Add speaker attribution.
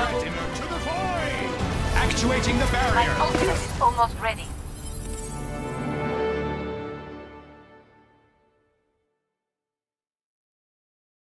Speaker 1: To the void! Actuating the
Speaker 2: My
Speaker 1: barrier!
Speaker 2: is almost ready.